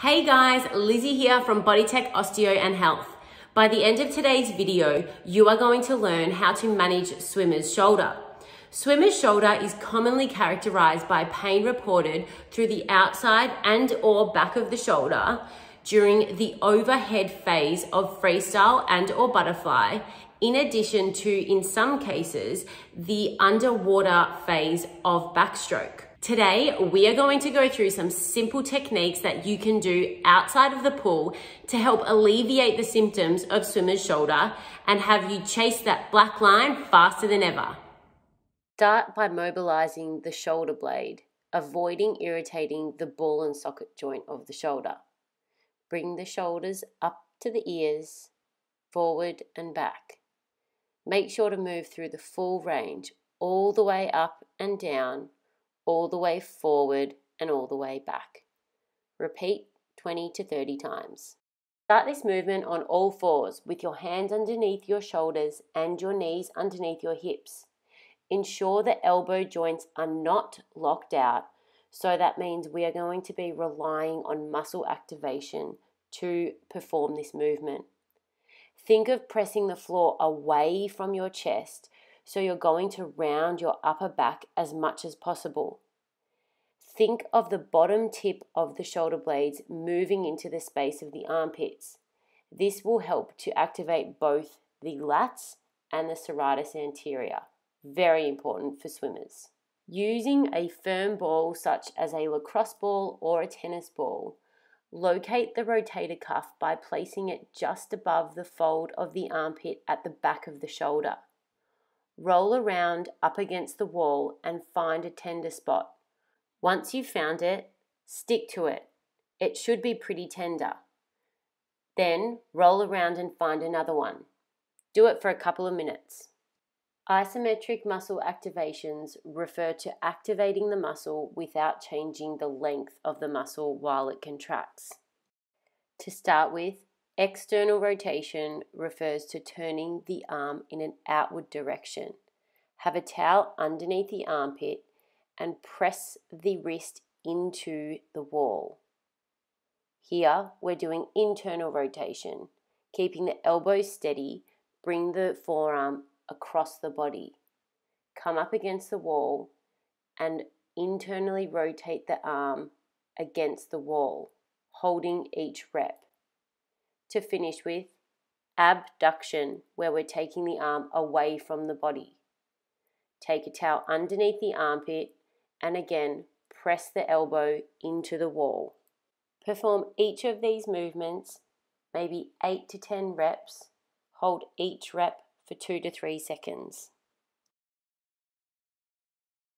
Hey guys, Lizzie here from Bodytech Osteo and Health. By the end of today's video, you are going to learn how to manage swimmer's shoulder. Swimmer's shoulder is commonly characterized by pain reported through the outside and or back of the shoulder during the overhead phase of freestyle and or butterfly, in addition to, in some cases, the underwater phase of backstroke. Today, we are going to go through some simple techniques that you can do outside of the pool to help alleviate the symptoms of swimmer's shoulder and have you chase that black line faster than ever. Start by mobilizing the shoulder blade, avoiding irritating the ball and socket joint of the shoulder. Bring the shoulders up to the ears, forward and back. Make sure to move through the full range, all the way up and down all the way forward and all the way back. Repeat 20 to 30 times. Start this movement on all fours with your hands underneath your shoulders and your knees underneath your hips. Ensure the elbow joints are not locked out, so that means we are going to be relying on muscle activation to perform this movement. Think of pressing the floor away from your chest so you're going to round your upper back as much as possible. Think of the bottom tip of the shoulder blades moving into the space of the armpits. This will help to activate both the lats and the serratus anterior. Very important for swimmers. Using a firm ball such as a lacrosse ball or a tennis ball, locate the rotator cuff by placing it just above the fold of the armpit at the back of the shoulder. Roll around up against the wall and find a tender spot. Once you've found it, stick to it. It should be pretty tender. Then roll around and find another one. Do it for a couple of minutes. Isometric muscle activations refer to activating the muscle without changing the length of the muscle while it contracts. To start with, External rotation refers to turning the arm in an outward direction. Have a towel underneath the armpit and press the wrist into the wall. Here we're doing internal rotation. Keeping the elbow steady, bring the forearm across the body. Come up against the wall and internally rotate the arm against the wall, holding each rep to finish with abduction, where we're taking the arm away from the body. Take a towel underneath the armpit and again press the elbow into the wall. Perform each of these movements, maybe 8 to 10 reps. Hold each rep for 2 to 3 seconds.